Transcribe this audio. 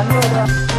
Castañeda.